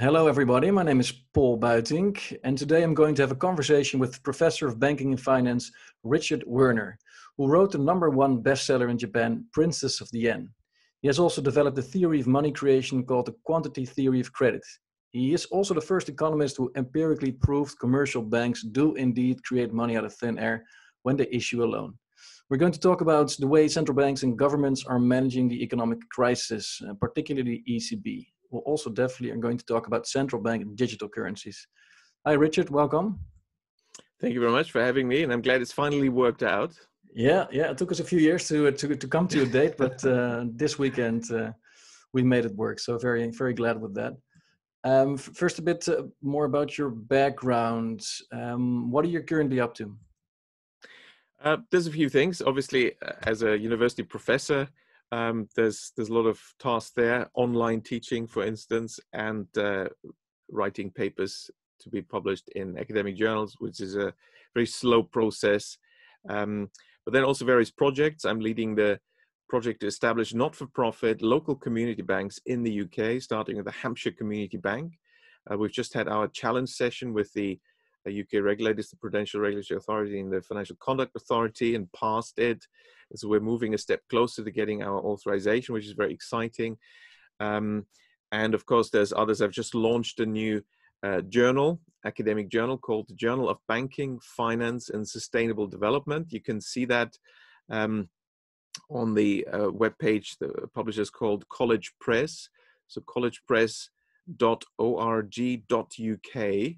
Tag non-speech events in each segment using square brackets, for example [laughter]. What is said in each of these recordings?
Hello, everybody. My name is Paul Buitink, and today I'm going to have a conversation with Professor of Banking and Finance Richard Werner, who wrote the number one bestseller in Japan, Princes of the Yen. He has also developed a theory of money creation called the quantity theory of credit. He is also the first economist who empirically proved commercial banks do indeed create money out of thin air when they issue a loan. We're going to talk about the way central banks and governments are managing the economic crisis, uh, particularly the ECB we'll also definitely are going to talk about central bank and digital currencies. Hi, Richard. Welcome. Thank you very much for having me, and I'm glad it's finally worked out. Yeah, yeah. It took us a few years to to to come to a date, but uh, this weekend uh, we made it work. So very very glad with that. Um, first, a bit uh, more about your background. Um, what are you currently up to? Uh, there's a few things. Obviously, uh, as a university professor, um, there's there's a lot of tasks there, online teaching, for instance, and uh, writing papers to be published in academic journals, which is a very slow process. Um, but then also various projects. I'm leading the project to establish not-for-profit local community banks in the UK, starting with the Hampshire Community Bank. Uh, we've just had our challenge session with the UK regulators, the Prudential Regulatory Authority and the Financial Conduct Authority, and passed it. So we're moving a step closer to getting our authorization, which is very exciting. Um, and of course, there's others. I've just launched a new uh, journal, academic journal called the Journal of Banking, Finance, and Sustainable Development. You can see that um, on the uh, webpage. The publisher is called College Press. So collegepress.org.uk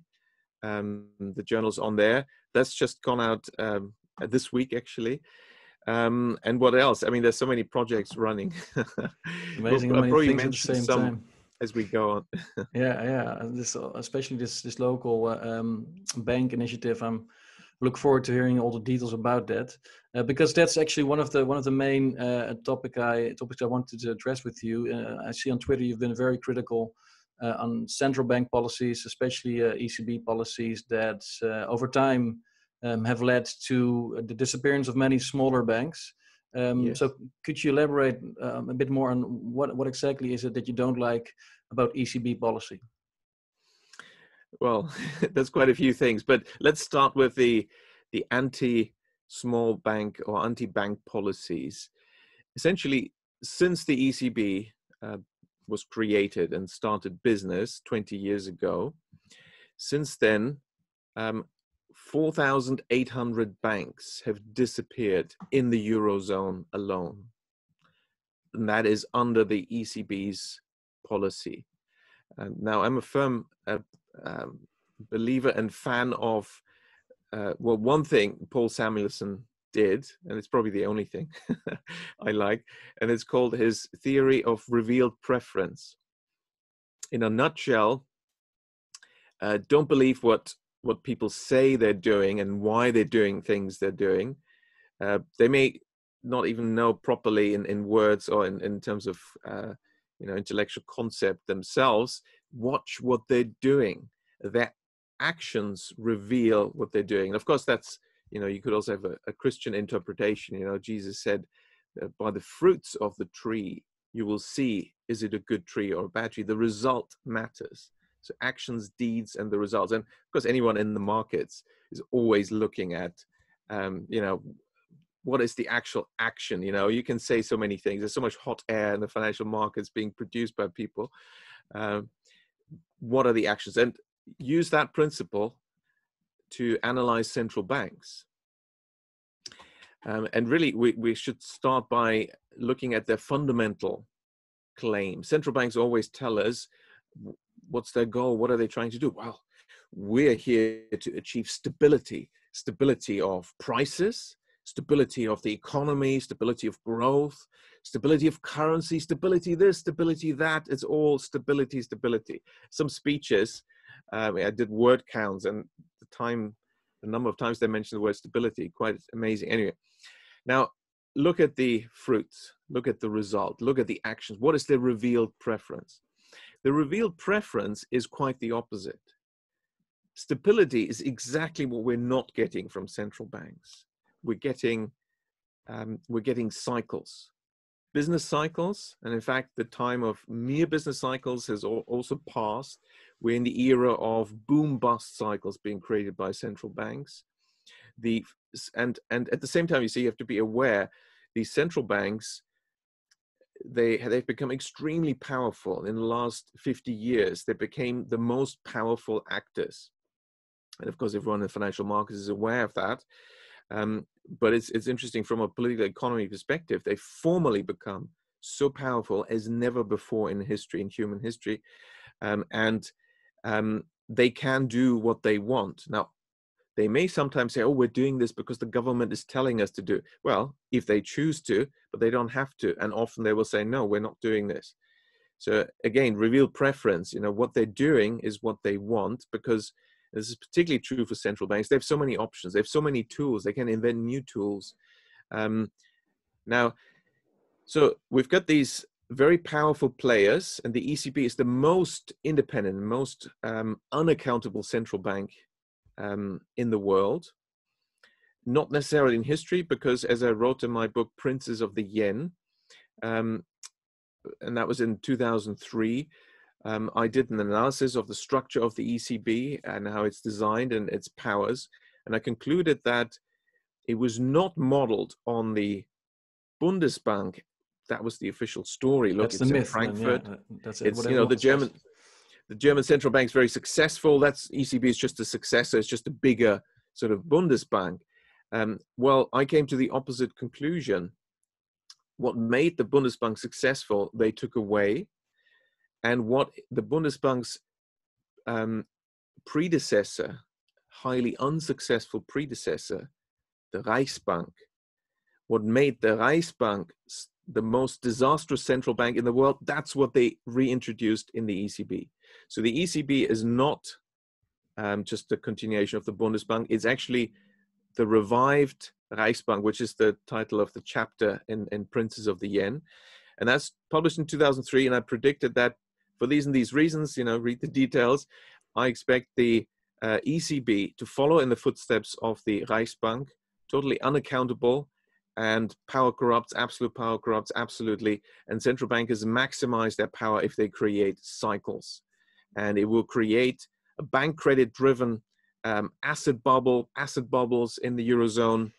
um, the journals on there. That's just gone out um, this week, actually. Um, and what else? I mean, there's so many projects running. [laughs] Amazing, we'll, many things at the same time as we go on. [laughs] yeah, yeah. This, especially this this local uh, um, bank initiative. I'm look forward to hearing all the details about that uh, because that's actually one of the one of the main uh, topic I topics I wanted to address with you. Uh, I see on Twitter you've been very critical uh, on central bank policies, especially uh, ECB policies that uh, over time um, have led to the disappearance of many smaller banks. Um, yes. So, could you elaborate um, a bit more on what, what exactly is it that you don't like about ECB policy? Well, [laughs] there's quite a few things, but let's start with the the anti small bank or anti bank policies. Essentially, since the ECB uh, was created and started business 20 years ago. Since then, um, 4,800 banks have disappeared in the Eurozone alone. And that is under the ECB's policy. now, I'm a firm uh, um, believer and fan of, uh, well, one thing Paul Samuelson did, and it's probably the only thing [laughs] I like, and it's called his theory of revealed preference. In a nutshell, uh, don't believe what what people say they're doing and why they're doing things they're doing. Uh, they may not even know properly in, in words or in, in terms of uh, you know intellectual concept themselves. Watch what they're doing. Their actions reveal what they're doing. And of course, that's you know you could also have a, a christian interpretation you know jesus said by the fruits of the tree you will see is it a good tree or a bad tree? The result matters. So actions deeds and the results. And of course anyone in the markets is always looking at um, you know what is the actual action? You know you can say so many things. There's so much hot air in the financial markets being produced by people. Um, what are the actions? And use that principle to analyze central banks. Um, and really, we, we should start by looking at their fundamental claim. Central banks always tell us what's their goal, what are they trying to do? Well, we're here to achieve stability, stability of prices, stability of the economy, stability of growth, stability of currency, stability this, stability that. It's all stability, stability. Some speeches, um, I did word counts, and the time, the number of times they mentioned the word stability, quite amazing. Anyway, now look at the fruits, look at the result, look at the actions. What is the revealed preference? The revealed preference is quite the opposite. Stability is exactly what we're not getting from central banks. We're getting um, we're getting cycles. Business cycles. And in fact, the time of mere business cycles has also passed. We're in the era of boom bust cycles being created by central banks. The, and, and at the same time, you see, you have to be aware these central banks, they, they've become extremely powerful in the last 50 years. They became the most powerful actors. And of course, everyone in the financial markets is aware of that. Um, but it's it's interesting from a political economy perspective. They formally become so powerful as never before in history, in human history, um, and um, they can do what they want. Now, they may sometimes say, "Oh, we're doing this because the government is telling us to do." Well, if they choose to, but they don't have to, and often they will say, "No, we're not doing this." So again, reveal preference. You know what they're doing is what they want because this is particularly true for central banks. They have so many options. They have so many tools. They can invent new tools. Um, now, so we've got these very powerful players, and the ECB is the most independent, most um, unaccountable central bank um, in the world. Not necessarily in history, because as I wrote in my book, Princes of the Yen, um, and that was in 2003, um, I did an analysis of the structure of the ECB and how it's designed and its powers. And I concluded that it was not modeled on the Bundesbank. That was the official story. Look, that's it's the in Frankfurt. Yeah, that's it. It's you know the German, the German central bank is very successful. That's ECB is just a successor. It's just a bigger sort of Bundesbank. Um, well, I came to the opposite conclusion. What made the Bundesbank successful, they took away and what the Bundesbank's um, predecessor, highly unsuccessful predecessor, the Reichsbank, what made the Reichsbank the most disastrous central bank in the world, that's what they reintroduced in the ECB. So the ECB is not um, just a continuation of the Bundesbank, it's actually the revived Reichsbank, which is the title of the chapter in, in Princes of the Yen. And that's published in 2003. And I predicted that for these and these reasons, you know, read the details. I expect the uh, ECB to follow in the footsteps of the Reichsbank, totally unaccountable, and power corrupts, absolute power corrupts, absolutely. And central bankers maximize their power if they create cycles. And it will create a bank credit driven um, asset bubble, asset bubbles in the Eurozone,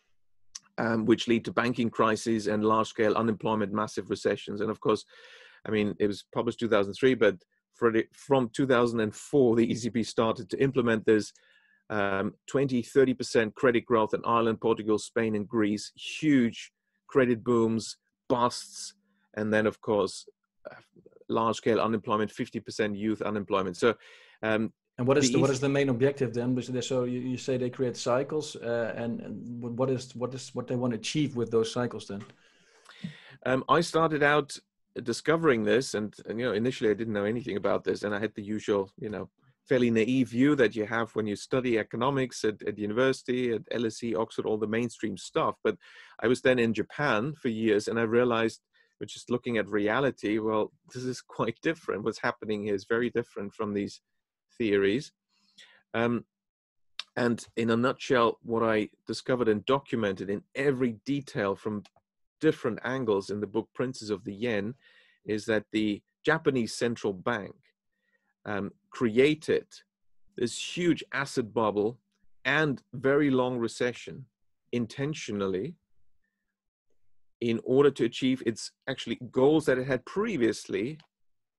um, which lead to banking crises and large scale unemployment, massive recessions. And of course, I mean, it was published 2003, but the, from 2004, the ECB started to implement this um, 20, 30% credit growth in Ireland, Portugal, Spain, and Greece, huge credit booms, busts, and then, of course, uh, large scale unemployment, 50% youth unemployment. So, um, and what is the, the what is the main objective then? So you, you say they create cycles, uh, and, and, what is what is what they want to achieve with those cycles then? Um, I started out discovering this and, and, you know initially i didn't know anything about this and i had the usual you know fairly naive view that you have when you study economics at, at university at lse oxford all the mainstream stuff. But i was then in japan for years and i realized just looking at reality well this is [laughs] quite different. What's happening here is very different from these theories. Um, and in a nutshell what i discovered and documented in every detail from different angles in the book Princes of the Yen is that the Japanese central bank um, created this huge asset bubble and very long recession intentionally in order to achieve its actually goals that it had previously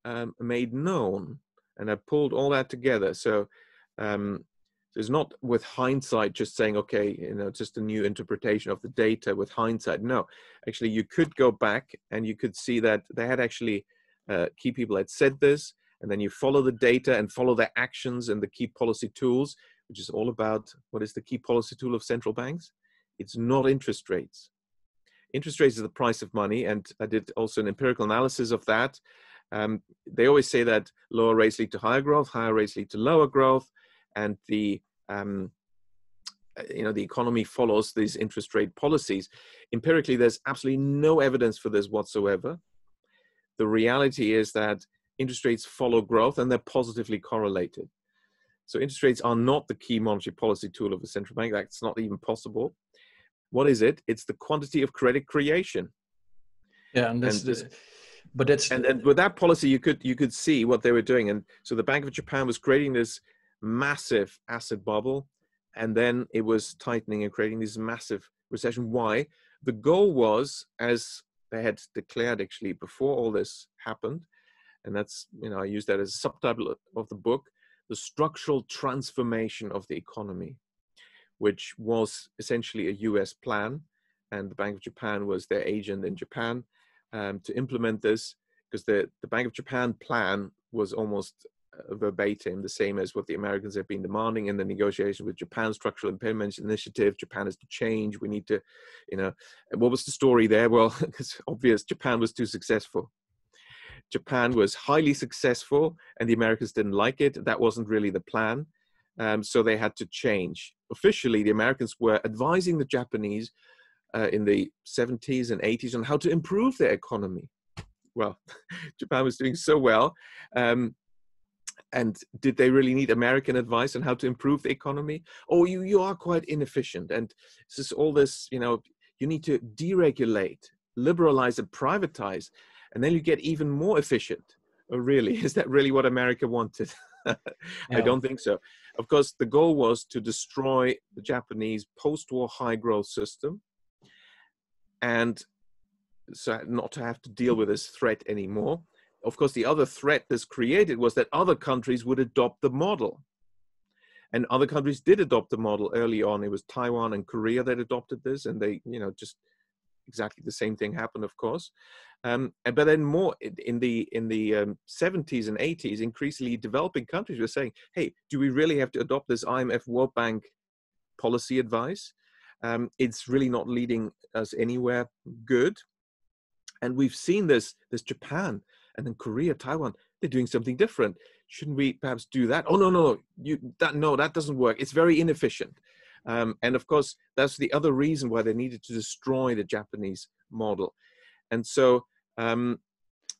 um, made known and I pulled all that together. So um, it's not with hindsight just saying okay you know just a new interpretation of the data with hindsight. No actually you could go back and you could see that they had actually uh, key people had said this and then you follow the data and follow their actions and the key policy tools which is all about what is the key policy tool of central banks. It's not interest rates. Interest rates is the price of money and i did also an empirical analysis of that. Um, they always say that lower rates lead to higher growth higher rates lead to lower growth and the um, uh, you know the economy follows these interest rate policies. Empirically there's absolutely no evidence for this whatsoever. The reality is that interest rates follow growth and they're positively correlated. So interest rates are not the key monetary policy tool of a central bank. That's not even possible. What is it? It's the quantity of credit creation. Yeah, and that's and the, but that's and, and with that policy, you could you could see what they were doing, and so the Bank of Japan was creating this massive asset bubble, and then it was tightening and creating this massive recession. Why? The goal was, as they had declared actually before all this happened, and that's you know I use that as a subtitle of the book, the structural transformation of the economy, which was essentially a U.S. plan, and the Bank of Japan was their agent in Japan um, to implement this because the the Bank of Japan plan was almost verbatim the same as what the Americans have been demanding in the negotiation with Japan structural impediment initiative. Japan has to change. We need to, you know, what was the story there? Well, [laughs] it's obvious Japan was too successful. Japan was highly successful and the Americans didn't like it. That wasn't really the plan. Um, so they had to change. Officially, the Americans were advising the Japanese uh, in the 70s and 80s on how to improve their economy. Well, [laughs] Japan was doing so well. Um, and did they really need American advice on how to improve the economy? Oh, you you are quite inefficient, and this is all this. You know, you need to deregulate, liberalize, and privatize, and then you get even more efficient. Oh, really? [laughs] Is that really what America wanted? [laughs] I don't think so. Of course, the goal was to destroy the Japanese post-war high growth system, and so not to have to deal with this threat anymore of course, the other threat this created was that other countries would adopt the model. And other countries did adopt the model early on. It was Taiwan and Korea that adopted this, and they, you know, just exactly the same thing happened, of course. Um, but then more in the in the um, 70s and 80s, increasingly developing countries were saying, "Hey, do we really have to adopt this IMF World Bank policy advice? Um, it's really not leading us anywhere good." And we've seen this. This Japan and then Korea, Taiwan, they're doing something different. Shouldn't we perhaps do that? Oh no, no, you that no, that doesn't work. It's very inefficient. Um, and of course, that's the other reason why they needed to destroy the Japanese model. And so, um,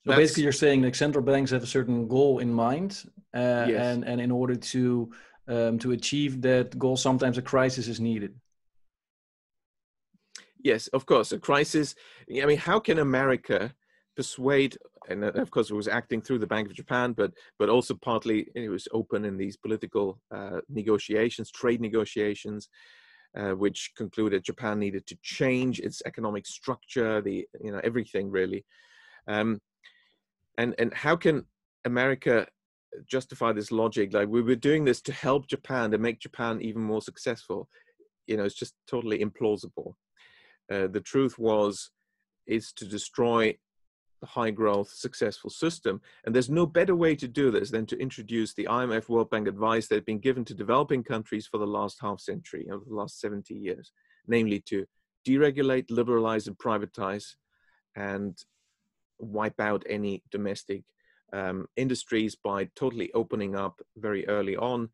so basically, you're saying that central banks have a certain goal in mind, uh, yes. and and in order to um, to achieve that goal, sometimes a crisis is needed. Yes, of course, a crisis. I mean, how can America persuade and of course it was acting through the bank of japan but but also partly it was open in these political uh, negotiations trade negotiations uh, which concluded japan needed to change its economic structure the you know everything really. Um, and and how can america justify this logic? Like we were doing this to help japan to make japan even more successful. You know it's just totally implausible. Uh, the truth was is to destroy high growth, successful system. And there's no better way to do this than to introduce the IMF World Bank advice that had been given to developing countries for the last half century, over the last 70 years, namely to deregulate, liberalize, and privatize, and wipe out any domestic um, industries by totally opening up very early on.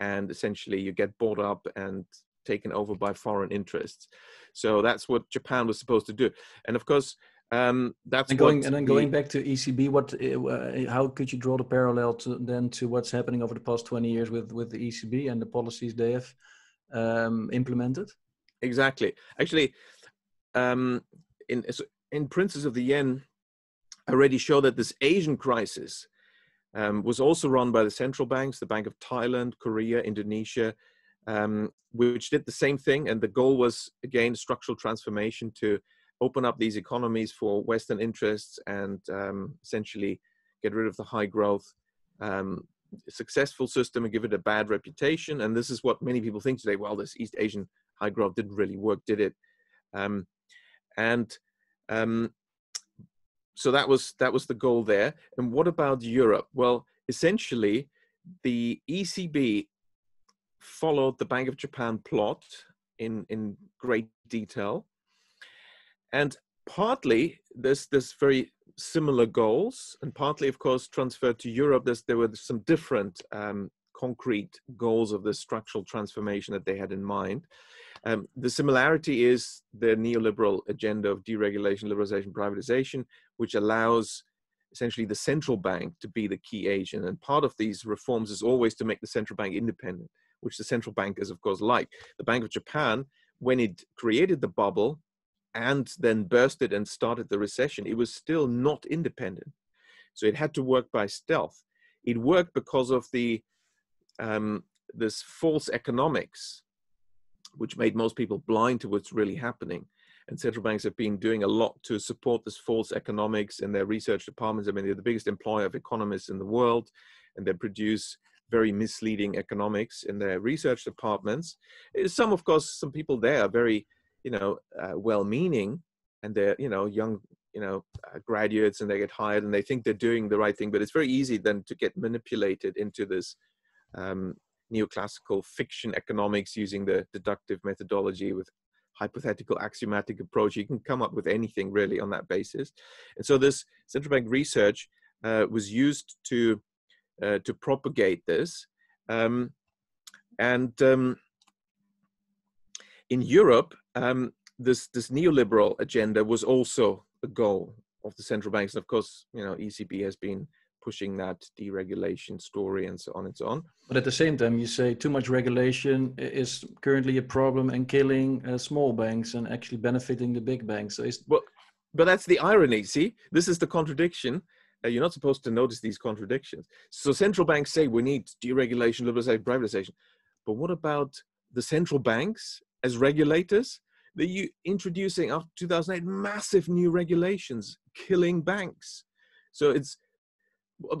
And essentially, you get bought up and taken over by foreign interests. So that's what Japan was supposed to do. And of course, um, that's and going and then going back to ECB. What uh, how could you draw the parallel to then to what's happening over the past twenty years with with the ECB and the policies they have um, implemented? Exactly. Actually, um, in in Princes of the Yen, I already show that this Asian crisis um, was also run by the central banks, the Bank of Thailand, Korea, Indonesia, um, which did the same thing, and the goal was again structural transformation to open up these economies for Western interests and um, essentially get rid of the high growth um, successful system and give it a bad reputation. And this is what many people think today. Well, this East Asian high growth didn't really work, did it? Um, and um, so that was that was the goal there. And what about Europe? Well, essentially, the ECB followed the Bank of Japan plot in in great detail and partly there's this very similar goals, and partly, of course, transferred to Europe. There were some different um, concrete goals of the structural transformation that they had in mind. Um, the similarity is the neoliberal agenda of deregulation, liberalization, privatization, which allows essentially the central bank to be the key agent. And part of these reforms is always to make the central bank independent, which the central bankers, of course, like. The Bank of Japan, when it created the bubble, and then bursted and started the recession, it was still not independent. So it had to work by stealth. It worked because of the um, this false economics, which made most people blind to what's really happening. And central banks have been doing a lot to support this false economics in their research departments. I mean, they're the biggest employer of economists in the world, and they produce very misleading economics in their research departments. Some, of course, some people there are very, you know, uh, well-meaning, and they're, you know, young, you know, uh, graduates, and they get hired, and they think they're doing the right thing. But it's very easy then to get manipulated into this um, neoclassical fiction economics using the deductive methodology with hypothetical axiomatic approach. You can come up with anything really on that basis. And so this central bank research uh, was used to uh, to propagate this. Um, and um, in Europe, um, this this neoliberal agenda was also a goal of the central banks. And of course, you know, ECB has been pushing that deregulation story and so on and so on. But at the same time, you say too much regulation is currently a problem and killing uh, small banks and actually benefiting the big banks. So well, but that's the irony. See, this is the contradiction. Uh, you're not supposed to notice these contradictions. So central banks say we need deregulation, liberalization, privatization. But what about the central banks as regulators? They're introducing after 2008 massive new regulations, killing banks. So it's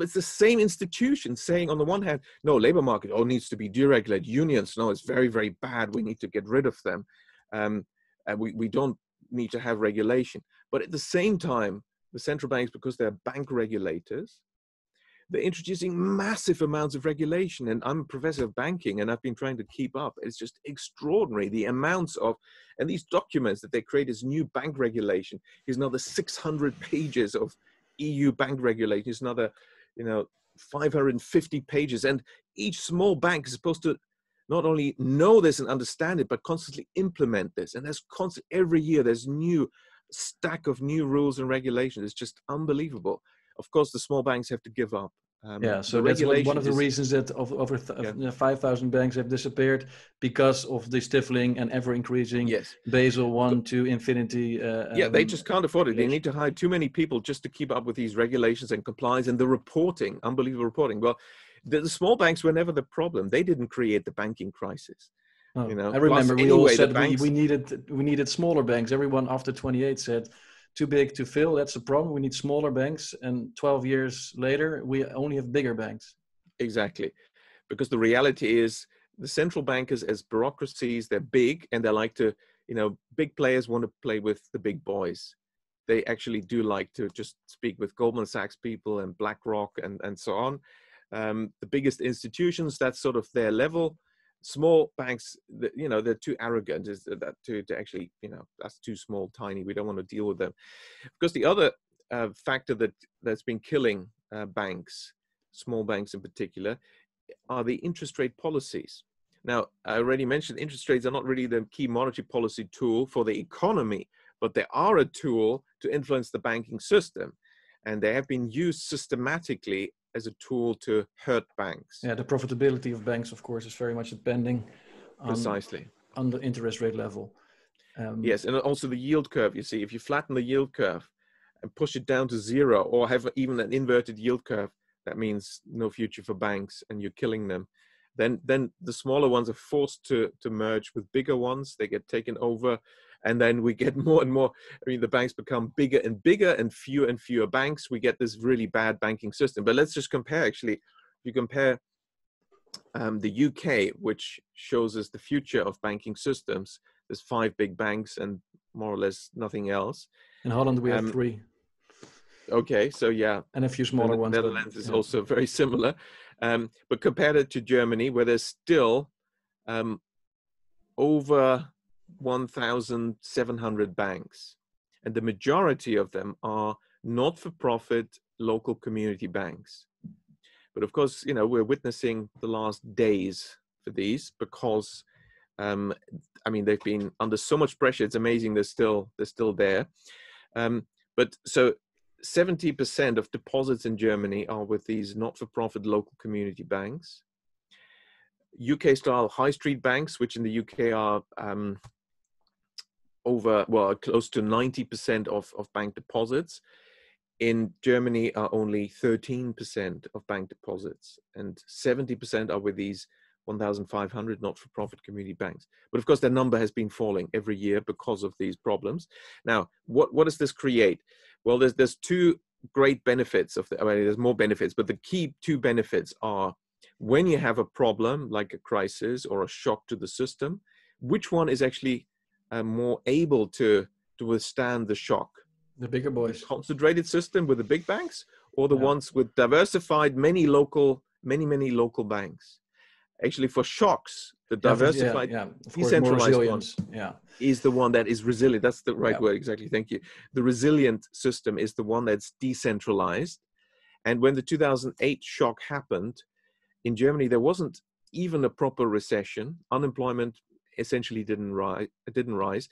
it's the same institution saying on the one hand no labor market all needs to be deregulated unions no it's very very bad we need to get rid of them um, and we, we don't need to have regulation but at the same time the central banks because they're bank regulators they're introducing massive amounts of regulation and i'm a professor of banking and i've been trying to keep up it's just extraordinary the amounts of and these documents that they create as new bank regulation is another 600 pages of EU bank regulation is another, you know, 550 pages. And each small bank is supposed to not only know this and understand it, but constantly implement this. And there's constant every year there's new stack of new rules and regulations. It's just unbelievable. Of course, the small banks have to give up um, yeah, so that's one of the is, reasons that over yeah. 5,000 banks have disappeared because of the stifling and ever increasing yes. Basel 1 to infinity. Uh, yeah, um, they just can't afford it. They need to hire too many people just to keep up with these regulations and compliance and the reporting, unbelievable reporting. Well, the, the small banks were never the problem. They didn't create the banking crisis. Oh, you know, I remember we anyway, all said banks, we, we needed we needed smaller banks. Everyone after 28 said too big to fail. That's a problem. We need smaller banks. And 12 years later, we only have bigger banks. Exactly. Because the reality is the central bankers as bureaucracies, they're big and they like to, you know, big players want to play with the big boys. They actually do like to just speak with Goldman Sachs people and BlackRock and, and so on. Um, the biggest institutions, that's sort of their level small banks you know they're too arrogant is that to, to actually you know that's too small tiny we don't want to deal with them. Because the other uh, factor that that's been killing uh, banks small banks in particular are the interest rate policies. Now i already mentioned interest rates are not really the key monetary policy tool for the economy but they are a tool to influence the banking system and they have been used systematically as a tool to hurt banks. Yeah, the profitability of banks, of course, is very much depending on, precisely on the interest rate level. Um, yes, and also the yield curve. You see, if you flatten the yield curve and push it down to zero, or have even an inverted yield curve, that means no future for banks, and you're killing them. Then, then the smaller ones are forced to to merge with bigger ones. They get taken over, and then we get [laughs] more and more i mean the banks become bigger and bigger and fewer and fewer banks. We get this really bad banking system. But let's just compare actually if you compare um, the uk which shows us the future of banking systems there's five big banks and more or less nothing else. In holland we um, have three. okay so yeah. And a few smaller the ones netherlands but, is also [laughs] very similar. Um, but compared it to germany where there's still um, over 1,700 banks, and the majority of them are not for profit local community banks. But of course, you know, we're witnessing the last days for these because, um, I mean, they've been under so much pressure. It's amazing they're still they're still there. Um, but so 70% of deposits in Germany are with these not-for-profit local community banks. UK style high street banks, which in the UK are um, over well close to 90% of, of bank deposits. In germany are only 13% of bank deposits and 70% are with these 1500 not-for-profit community banks. But of course their number has been falling every year because of these problems. Now what, what does this create? Well there's there's two great benefits of the I mean, there's more benefits but the key two benefits are when you have a problem like a crisis or a shock to the system which one is actually uh, more able to to withstand the shock the bigger boys the concentrated system with the big banks or the yeah. ones with diversified many local many many local banks actually for shocks the diversified yeah, yeah. decentralized one yeah. is the one that is resilient that's the right word exactly thank you the resilient system is the one that's decentralized and when the 2008 shock happened in germany there wasn't even a proper recession unemployment essentially didn't rise didn't rise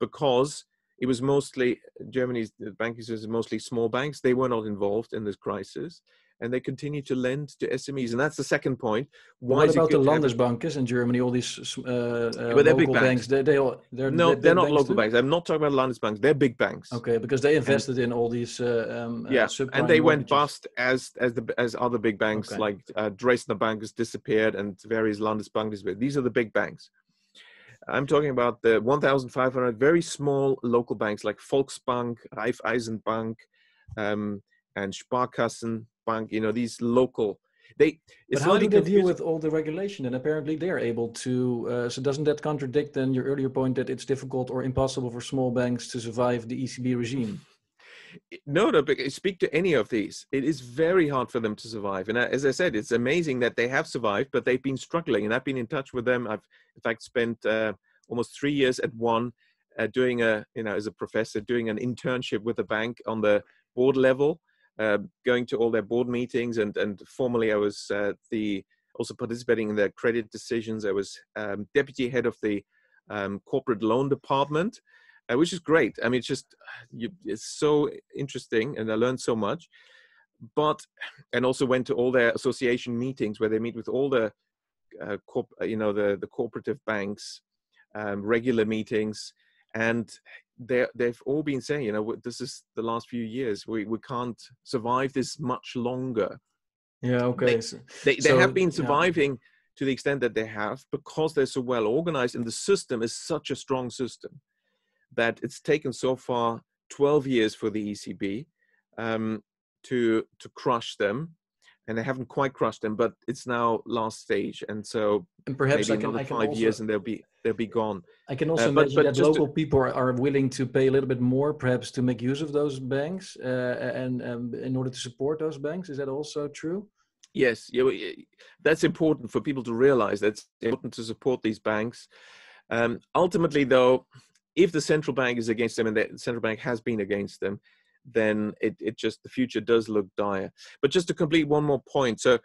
because it was mostly Germany's banking system mostly small banks. They were not involved in this crisis, and they continue to lend to SMEs. And that's the second point. Why what about the Landesbanken in Germany? All these uh, uh, local big banks. banks. They, they all, they're no, they're, not local too? banks. I'm not talking about Landesbanks. They're big banks. Okay, because they invested and, in all these. Uh, um, uh, yeah, and they went bust as as the as other big banks okay. like uh, Dresdner Bank has disappeared and various Landesbanks. These are the big banks. I'm talking about the 1,500 very small local banks like Volksbank, Raiffeisenbank, um, and Sparkassenbank. You know these local. They. But how do they deal with all the regulation? And apparently they're able to. Uh, so doesn't that contradict then your earlier point that it's difficult or impossible for small banks to survive the ECB regime? no, no, speak to any of these. It is very hard for them to survive. And uh, as I said, it's amazing that they have survived, but they've been struggling. And I've been in touch with them. I've, in fact, spent uh, almost three years at one uh, doing a, you know, as a professor, doing an internship with a bank on the board level, uh, going to all their board meetings. And, and formally, I was uh, the also participating in their credit decisions. I was um, deputy head of the um, corporate loan department uh, which is great. I mean, it's just [sighs] you, it's so interesting, and I learned so much. But and also went to all their association meetings where they meet with all the uh, corp, you know the the cooperative banks, um, regular meetings, and they they've all been saying, you know, this is the last few years. We we can't survive this much longer. Yeah. Okay. They they, they so, have been surviving. Yeah. To the extent that they have, because they're so well organized, and the system is such a strong system that it's taken so far 12 years for the ECB um, to to crush them, and they haven't quite crushed them, but it's now last stage, and so and perhaps maybe I can, another five also, years and they'll be they'll be gone. I can also uh, imagine but, that local to, people are willing to pay a little bit more, perhaps, to make use of those banks, uh, and um, in order to support those banks. Is that also true? Yes, yeah, that's important for people to realize. That's important to support these banks. Um, ultimately, though, if the central bank is against them and the central bank has been against them, then it, it just the future does look dire. But just to complete one more point, so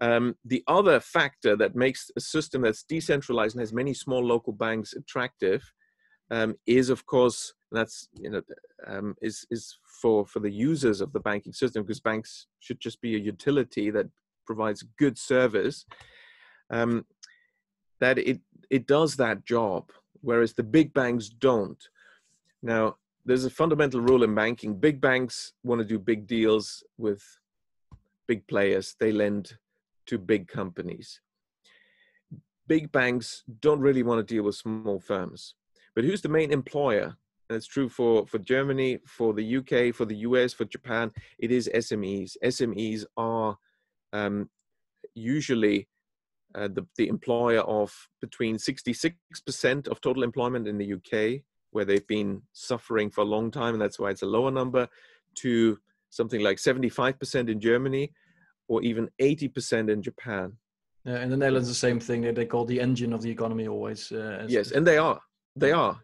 um, the other factor that makes a system that's decentralized and has many small local banks attractive um, is, of course, that's you know um, is is for for the users of the banking system because banks should just be a utility that provides good service. Um, that it it does that job whereas the big banks don't. Now, there's a fundamental rule in banking. Big banks want to do big deals with big players, they lend to big companies. Big banks don't really want to deal with small firms. But who's the main employer? And it's true for, for Germany, for the UK, for the US, for Japan. It is SMEs. SMEs are um, usually uh, the, the employer of between 66% of total employment in the UK, where they've been suffering for a long time, and that's why it's a lower number, to something like 75% in Germany or even 80% in Japan. Yeah, in the Netherlands, the same thing. They, they call the engine of the economy always. Uh, yes, and they are. They are.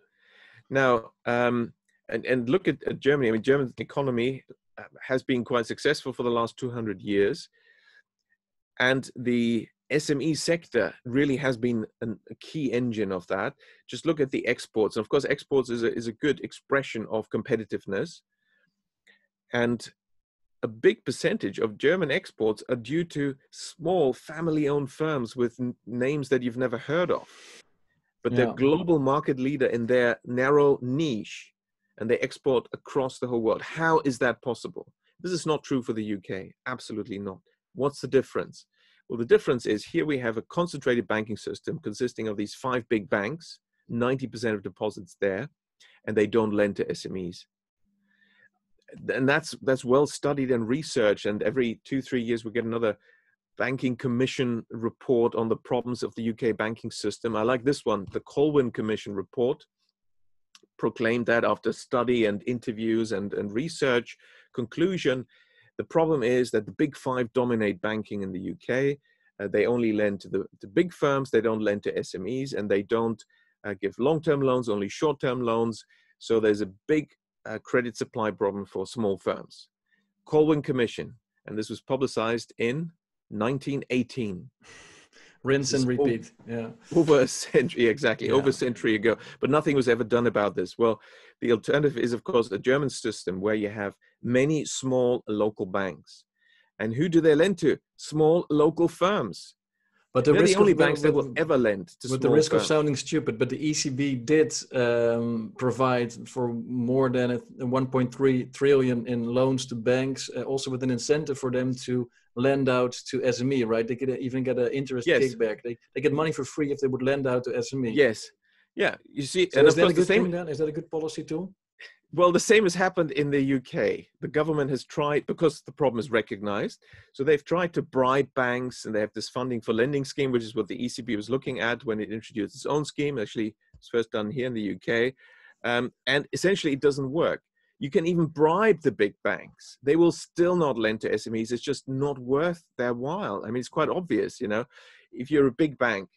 Now, um, and, and look at, at Germany. I mean, German economy uh, has been quite successful for the last 200 years. And the SME sector really has been an, a key engine of that. Just look at the exports. And of course, exports is a, is a good expression of competitiveness. And a big percentage of German exports are due to small family owned firms with n- names that you've never heard of. but they're global market leader in their narrow niche and they export across the whole world. How is that possible? This is not true for the UK. Absolutely not. What's the difference? Well, the difference is here we have a concentrated banking system consisting of these five big banks, 90% of deposits there, and they don't lend to SMEs. And that's that's well studied and researched. And every two, three years we get another banking commission report on the problems of the UK banking system. I like this one, the Colwyn Commission report proclaimed that after study and interviews and, and research conclusion the problem is that the big five dominate banking in the UK. Uh, they only lend to the, the big firms, they don't lend to SMEs, and they don't uh, give long term loans, only short term loans. So there's a big uh, credit supply problem for small firms. Colwyn Commission, and this was publicized in 1918 [laughs] rinse and repeat. Yeah. over a century exactly yeah. over a century ago. But nothing was ever done about this. Well the alternative is of course the german system where you have many small local banks. And who do they lend to? Small local firms but the They're the only of, banks that will ever lend to with the risk firms. of sounding stupid but the ecb did um, provide for more than 1.3 trillion in loans to banks uh, also with an incentive for them to lend out to SME, right? They could even get an interest yes. kickback. They, they get money for free if they would lend out to SME. Yes. Yeah. You see, so and is that a good same, thing then? Is that a good policy too? Well, the same has happened in the UK. The government has tried, because the problem is recognized, so they've tried to bribe banks and they have this funding for lending scheme, which is what the ECB was looking at when it introduced its own scheme. Actually, it's first done here in the UK. Um, and essentially, it doesn't work. You can even bribe the big banks. They will still not lend to SMEs. It's just not worth their while. I mean, it's quite obvious, you know. If you're a big bank,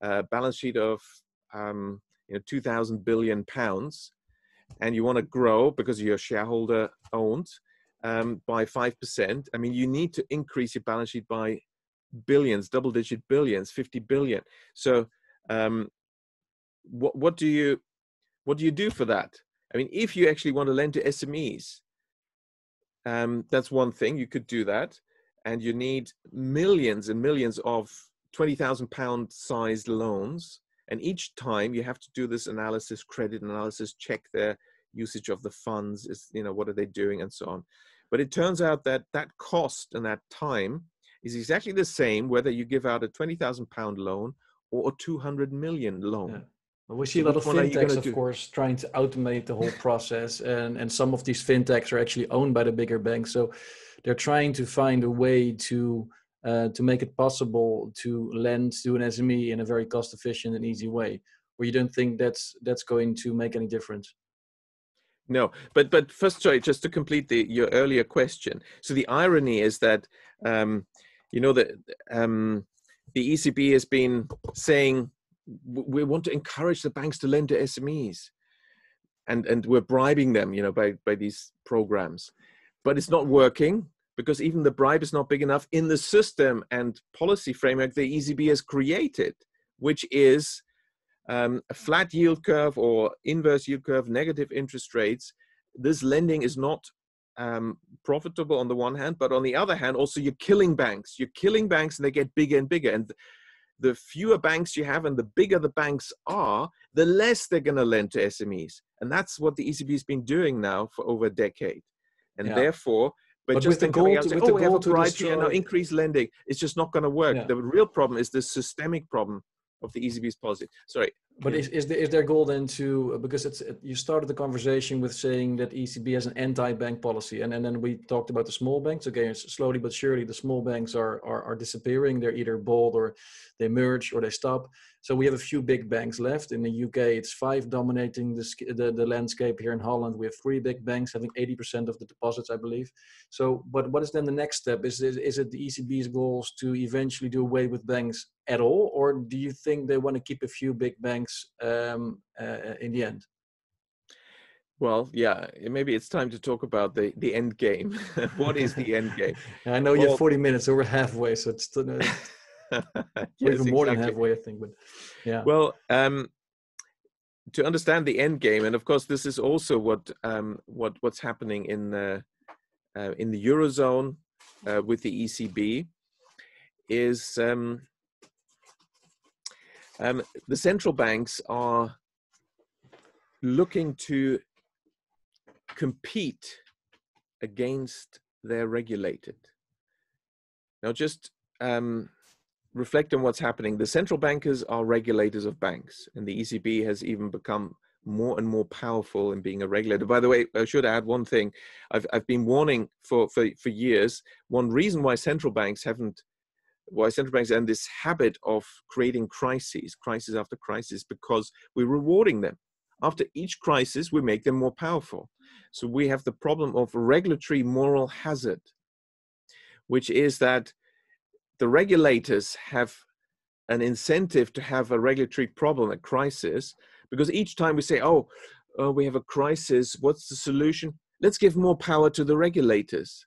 uh, balance sheet of um, you know 2,000 billion pounds, and you want to grow because you're shareholder owned um, by five percent, I mean, you need to increase your balance sheet by billions, double-digit billions, 50 billion. So, um, what what do you what do you do for that? I mean, if you actually want to lend to SMEs, um, that's one thing. You could do that, and you need millions and millions of twenty thousand pound sized loans. And each time you have to do this analysis, credit analysis, check their usage of the funds. Is you know what are they doing, and so on. But it turns out that that cost and that time is exactly the same whether you give out a twenty thousand pound loan or a two hundred million loan. Yeah. We see a lot of fintechs, of do? course, trying to automate the whole process, and and some of these fintechs are actually owned by the bigger banks. So they're trying to find a way to uh, to make it possible to lend to an SME in a very cost efficient and easy way. Where you don't think that's that's going to make any difference. No, but but first, sorry, just to complete the your earlier question. So the irony is that um, you know that um, the ECB has been saying we want to encourage the banks to lend to SMEs, and and we're bribing them, you know, by by these programs, but it's not working because even the bribe is not big enough in the system and policy framework the ECB has created, which is um, a flat yield curve or inverse yield curve, negative interest rates. This lending is not um, profitable on the one hand, but on the other hand, also you're killing banks. You're killing banks, and they get bigger and bigger. And the fewer banks you have and the bigger the banks are, the less they're going to lend to SMEs. And that's what the ECB has been doing now for over a decade. And yeah. therefore, but, but just with the goal, oh, to, saying, oh, we have a bribe here, now increase lending. It's just not going to work. Yeah. The real problem is the systemic problem of the ECB's policy. Sorry, but is, is, there, is their goal then to uh, because it's you started the conversation with saying that ECB has an anti-bank policy, and, and then we talked about the small banks. Again, slowly but surely, the small banks are, are are disappearing. They're either bought or they merge or they stop. So we have a few big banks left. In the UK, it's five dominating the, the, the landscape. Here in Holland, we have three big banks having 80% of the deposits, I believe. So, but what is then the next step? Is, is, is it the ECB's goals to eventually do away with banks at all? Or do you think they want to keep a few big banks um, uh, in the end? Well, yeah, maybe it's time to talk about the, the end game. [laughs] what is the end game? [laughs] I know well, you have 40 minutes, so we're halfway, so it's still, uh, [laughs] yes, even more exactly. than halfway, I think. But yeah. Well, um, to understand the end game, and of course, this is also what um, what what's happening in the uh, in the eurozone uh, with the ECB is um, um, the central banks are looking to compete against their regulated. Now, just um, reflect on what's happening. The central bankers are regulators of banks, and the ECB has even become more and more powerful in being a regulator. By the way, I should add one thing. I've, I've been warning for, for, for years. One reason why central banks haven't, why central banks and this habit of creating crises, crisis after crisis, because we're rewarding them. After each crisis, we make them more powerful. So we have the problem of regulatory moral hazard, which is that the regulators have an incentive to have a regulatory problem, a crisis, because each time we say, oh, uh, we have a crisis, what's the solution? Let's give more power to the regulators.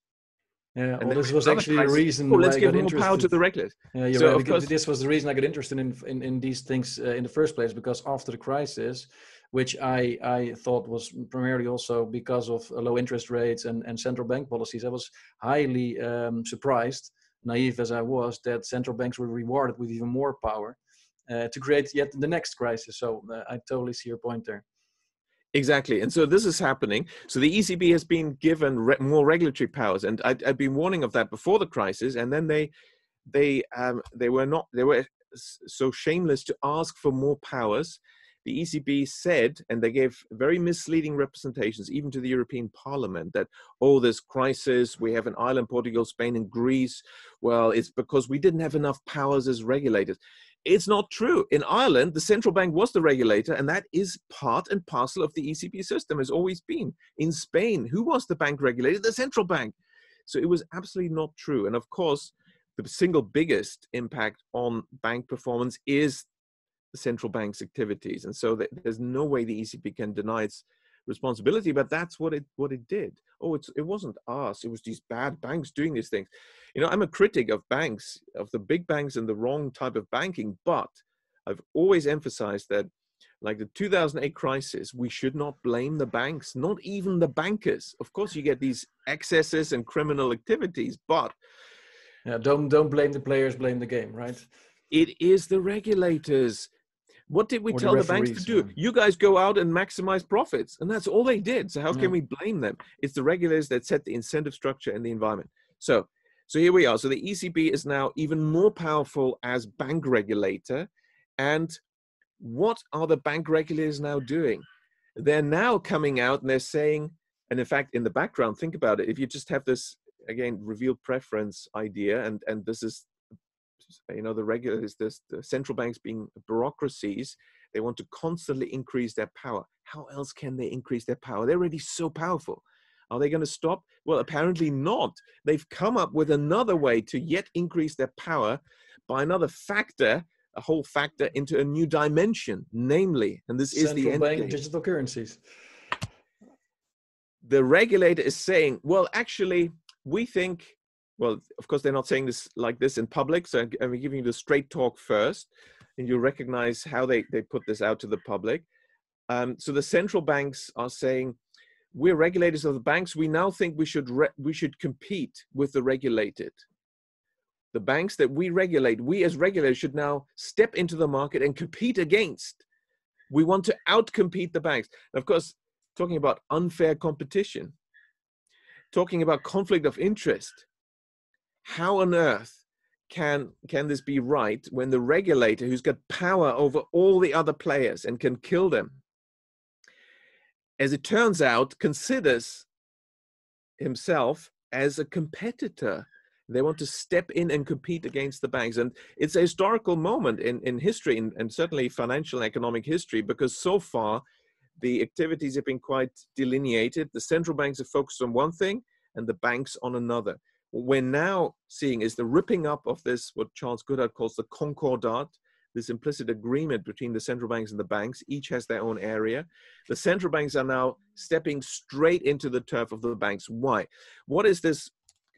Yeah, well, this was actually the reason. Oh, let's give more interested. power to the regulators. Yeah, you're so right. Course, this was the reason I got interested in in, in these things uh, in the first place because after the crisis, which I I thought was primarily also because of low interest rates and and central bank policies, I was highly um, surprised, naive as I was, that central banks were rewarded with even more power uh, to create yet the next crisis. So uh, I totally see your point there. Exactly, and so this is happening. So the ECB has been given re- more regulatory powers, and i had been warning of that before the crisis, and then they, they, um, they were not, they were so shameless to ask for more powers. The ECB said, and they gave very misleading representations, even to the European Parliament, that oh, this crisis, we have an Ireland, Portugal, Spain, and Greece. Well, it's because we didn't have enough powers as regulators it's not true. In Ireland, the central bank was the regulator, and that is part and parcel of the ECB system, has always been. In Spain, who was the bank regulator? The central bank. So it was absolutely not true. And of course, the single biggest impact on bank performance is the central bank's activities. And so there's no way the ECB can deny its responsibility, but that's what it what it did. Oh, it's it wasn't us. It was these bad banks doing these things. You know, I'm a critic of banks, of the big banks and the wrong type of banking, but I've always emphasized that like the 2008 crisis, we should not blame the banks, not even the bankers. Of course, you get these excesses and criminal activities, but yeah, don't don't blame the players, blame the game, right? It is the regulators. What did we tell the, the, banks to do? You guys go out and maximize profits. And that's all they did. So how can we blame them? It's the regulators that set the incentive structure and the environment. So so here we are. So the ECB is now even more powerful as bank regulator. And what are the bank regulators now doing? They're now coming out and they're saying, and in fact, in the background, think about it. If you just have this again revealed preference idea, and and this is you know the regulators this the central banks being bureaucracies. They want to constantly increase their power. How else can they increase their power? They're already so powerful. Are they going to stop? Well apparently not. They've come up with another way to yet increase their power by another factor a whole factor into a new dimension namely and this Central is the end bank game. digital currencies. The regulator is saying well actually we think well, of course, they're not saying this like this in public. So I'm giving you the straight talk first, and you recognize how they, they put this out to the public. Um, so the central banks are saying, we're regulators of the banks. We now think we should we should compete with the regulated. The banks that we regulate, we as regulators should now step into the market and compete against. We want to outcompete the banks. Of course, talking about unfair competition, talking about conflict of interest how on earth can can this be right when the regulator who's got power over all the other players and can kill them as it turns out considers himself as a competitor? They want to step in and compete against the banks. And it's a historical moment in, in history and, and certainly financial and economic history because so far the activities have been quite delineated. The central banks are focused on one thing and the banks on another we're now seeing is the ripping up of this, what Charles Goodhart calls the concordat, this implicit agreement between the central banks and the banks. Each has their own area. The central banks are now stepping straight into the turf of the banks. Why? What is this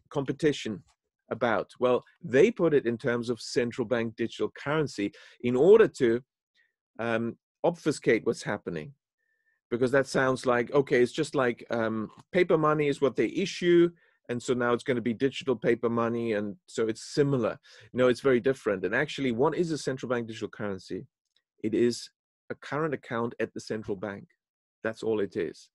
competition about? Well, they put it in terms of central bank digital currency in order to um, obfuscate what's happening. Because that sounds like, okay, it's just like um, paper money is what they issue and so now it's going to be digital paper money and so it's similar no it's very different and actually what is a central bank digital currency It is a current account at the central bank. That's all it is.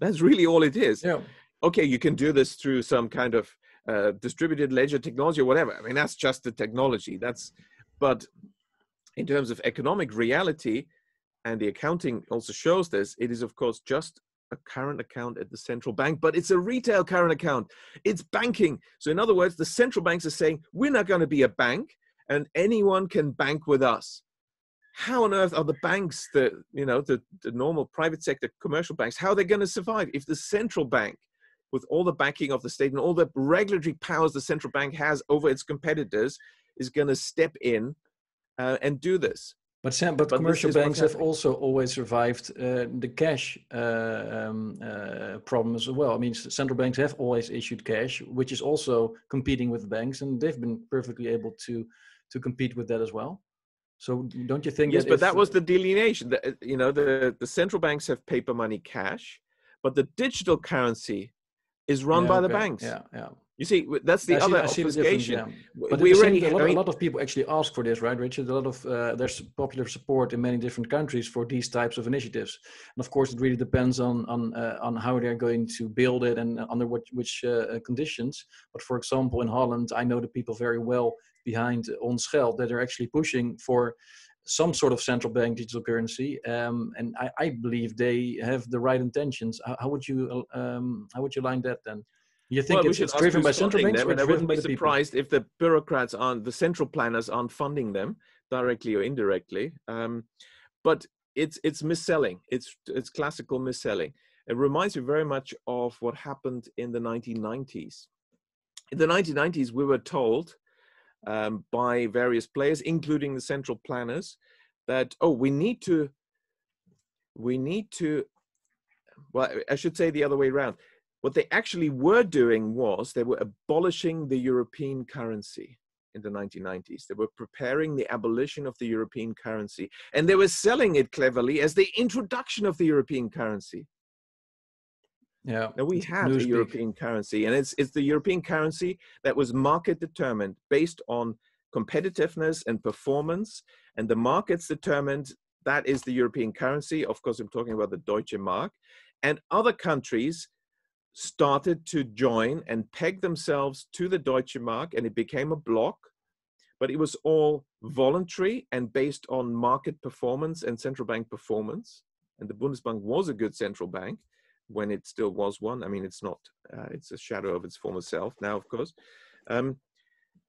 That's really all it is. Yeah. Okay, you can do this through some kind of uh, distributed ledger technology or whatever. I mean, that's just the technology. That's, but in terms of economic reality, and the accounting also shows this, it is of course just a current account at the central bank, but it's a retail current account. It's banking. So in other words, the central banks are saying, we're not going to be a bank and anyone can bank with us. How on earth are the banks, the you know, the, the normal private sector commercial banks, how are they going to survive if the central bank, with all the backing of the state and all the regulatory powers the central bank has over its competitors, is going to step in uh, and do this? But Sam, but, but commercial banks have also always survived uh, the cash uh, um, uh, problem as well. I mean, central banks have always issued cash, which is also competing with banks, and they've been perfectly able to to compete with that as well. So, don't you think? Yes, that but that was the delineation. The, uh, you know, the the central banks have paper money, cash, but the digital currency is run yeah, by okay. the banks. Yeah, yeah. You see, that's the I other see, obfuscation. Yeah. But we already, a, lot, I mean, a lot of people actually ask for this, right, Richard? A lot of uh, there's popular support in many different countries for these types of initiatives, and of course, it really depends on on uh, on how they're going to build it and under what which uh, conditions. But for example, in Holland, I know the people very well behind Ons Geld that are actually pushing for some sort of central bank digital currency, um, and I, I, believe they have the right intentions. How, how would you um, how would you line that then? You think well, it's, it's driven by central banks them, or and I driven wouldn't by be the people? surprised if the bureaucrats aren't, the central planners aren't funding them directly or indirectly. Um, but it's it's misselling. It's it's classical misselling. It reminds me very much of what happened in the 1990s. In the 1990s, we were told um, by various players, including the central planners, that oh, we need to we need to well, I should say the other way around what they actually were doing was they were abolishing the European currency in the 1990s. They were preparing the abolition of the European currency and they were selling it cleverly as the introduction of the European currency. Yeah. Now we had a European currency and it's, it's the European currency that was market determined based on competitiveness and performance and the markets determined that is the European currency. Of course, I'm talking about the Deutsche Mark and other countries started to join and peg themselves to the Deutsche Mark, and it became a block. But it was all voluntary and based on market performance and central bank performance. And the Bundesbank was a good central bank when it still was one. I mean, it's not, uh, it's a shadow of its former self now, of course. Um,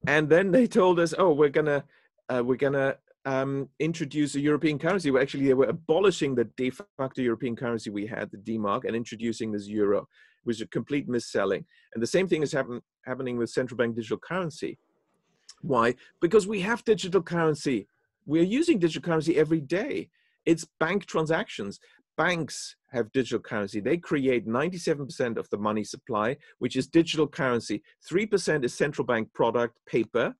and then they told us, oh, we're gonna, uh, we're gonna um, introduce a European currency. Well, actually, they were abolishing the de facto European currency we had, the D-mark, and introducing this euro was a complete misselling. And the same thing is happen, happening with central bank digital currency. Why? Because we have digital currency. We're using digital currency every day. It's bank transactions. Banks have digital currency. They create 97% of the money supply, which is digital currency. 3% is central bank product, paper,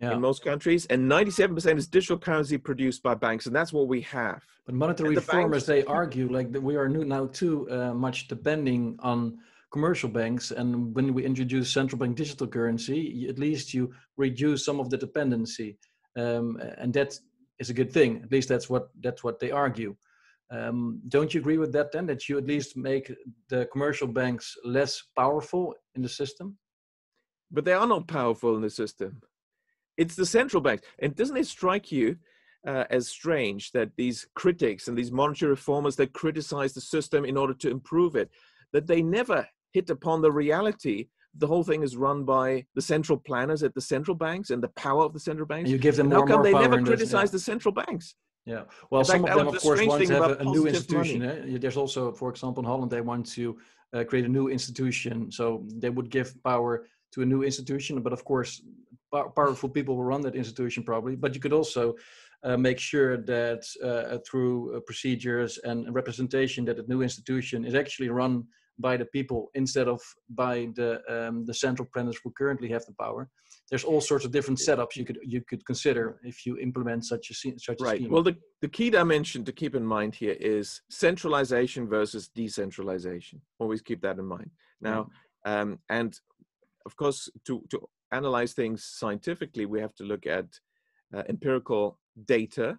yeah. in most countries, and 97% is digital currency produced by banks, and that's what we have. But monetary the reformers, banks, they [laughs] argue like that we are now too uh, much depending on commercial banks, and when we introduce central bank digital currency, at least you reduce some of the dependency, um, and that is a good thing. At least that's what that's what they argue. Um, don't you agree with that then? That you at least make the commercial banks less powerful in the system? But they are not powerful in the system it's the central banks. And doesn't it strike you uh, as strange that these critics and these monetary reformers that criticize the system in order to improve it, that they never hit upon the reality the whole thing is run by the central planners at the central banks and the power of the central banks. And you give them more, how come they never criticize the central banks? Yeah, well, some of them, of course, want to have a, a new institution. Eh? There's also, for example, in Holland, they want to uh, create a new institution. So they would give power to a new institution, but of course, powerful people will run that institution probably, but you could also uh, make sure that uh, through uh, procedures and representation that the new institution is actually run by the people instead of by the um, the central planners who currently have the power. There's all sorts of different setups you could you could consider if you implement such a such a right. scheme. Well, the the key dimension to keep in mind here is centralization versus decentralization. Always keep that in mind. Now, um, and of course, to to analyze things scientifically, we have to look at uh, empirical data.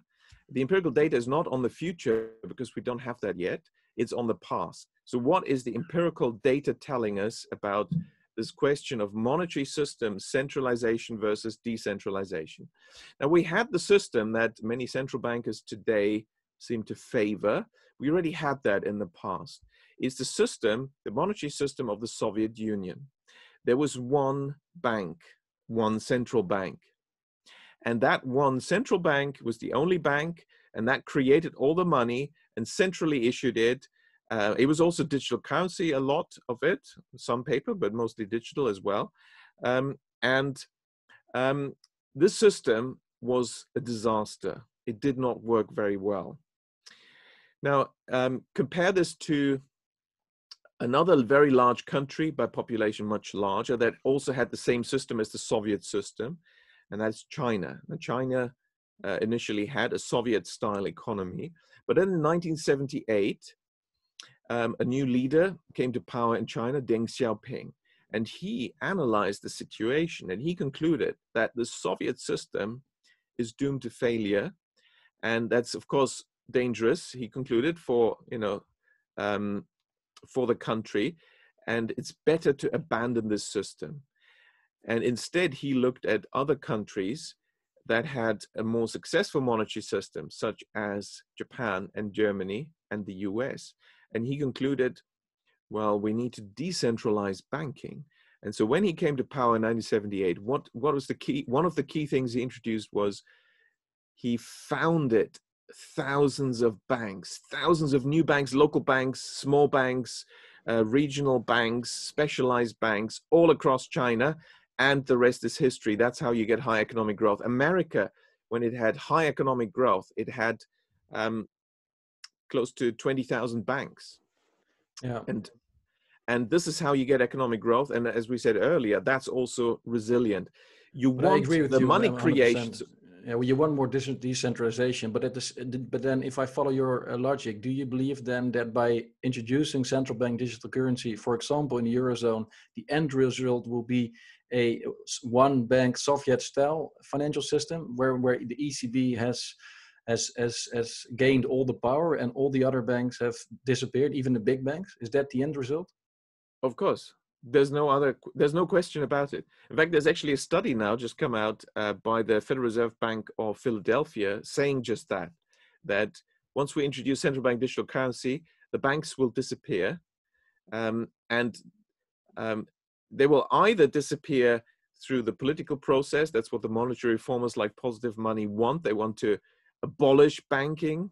The empirical data is not on the future because we don't have that yet. It's on the past. So, what is the empirical data telling us about this question of monetary system centralization versus decentralization? Now, we had the system that many central bankers today seem to favor. We already had that in the past. It's the system, the monetary system of the Soviet Union. There was one bank, one central bank. And that one central bank was the only bank, and that created all the money and centrally issued it. Uh, it was also digital currency, a lot of it, some paper, but mostly digital as well. Um, and um, this system was a disaster. It did not work very well. Now, um, compare this to another very large country by population much larger that also had the same system as the Soviet system, and that's China. Now, China uh, initially had a Soviet style economy, but then in 1978, um, a new leader came to power in China, Deng Xiaoping, and he analyzed the situation and he concluded that the Soviet system is doomed to failure. And that's, of course, dangerous, he concluded, for, you know, um, for the country, and it's better to abandon this system. And instead, he looked at other countries that had a more successful monetary system, such as Japan and Germany and the US. And he concluded, well, we need to decentralize banking. And so when he came to power in 1978, what, what was the key? One of the key things he introduced was he founded thousands of banks, thousands of new banks, local banks, small banks, uh, regional banks, specialized banks all across China. And the rest is history. That's how you get high economic growth. America, when it had high economic growth, it had um, close to 20,000 banks. Yeah. And and this is how you get economic growth. And as we said earlier, that's also resilient. You want the you, money 100%. creation yeah, well, you want more decentralization, but this, but then if I follow your uh, logic, do you believe then that by introducing central bank digital currency, for example, in the eurozone, the end result will be a one bank Soviet style financial system where where the ECB has has has has gained all the power and all the other banks have disappeared, even the big banks? Is that the end result? Of course, there's no other there's no question about it in fact there's actually a study now just come out uh, by the federal reserve bank of philadelphia saying just that that once we introduce central bank digital currency the banks will disappear um, and um, they will either disappear through the political process that's what the monetary reformers like positive money want they want to abolish banking